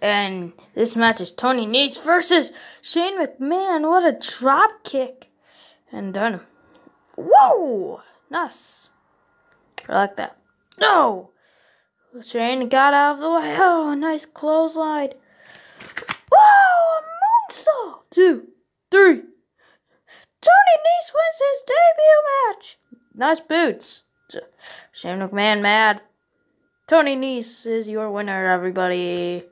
And this match is Tony Nese versus Shane McMahon. What a drop kick. And done. Whoa! Nice. I like that. No! Shane got out of the way. Oh, nice clothesline. Whoa! A moonsault! Two, three. Tony Nese wins his debut match. Nice boots. Shane McMahon mad. Tony Nese is your winner, everybody.